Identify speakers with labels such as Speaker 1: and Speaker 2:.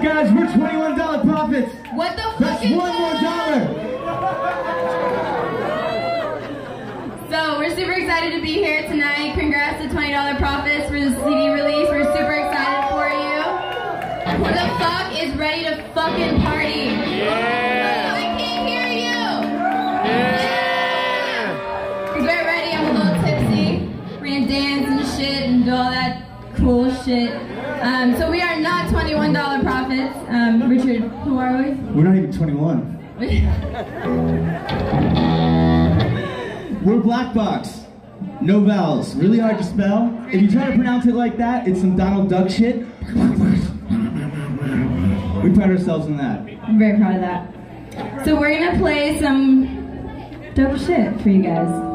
Speaker 1: up, guys? We're $21 profits.
Speaker 2: What the fuck
Speaker 1: That's
Speaker 2: is
Speaker 1: one more dollar.
Speaker 2: So we're super excited to be here tonight. Congrats to $20 profits for the CD release. We're super excited for you. Who the fuck is ready to fucking party? Yeah. I can't hear you. Yeah. Cause we're ready. I'm a little tipsy. We're gonna dance and shit and do all that cool shit. Um, so we are not $21 profits. Um, Richard, who are we?
Speaker 1: We're not even 21. We're BLCKBX. No vowels. Really hard to spell. If you try to pronounce it like that, it's some Donald Duck shit. We pride ourselves on that.
Speaker 2: I'm very proud of that. So we're gonna play some dope shit for you guys.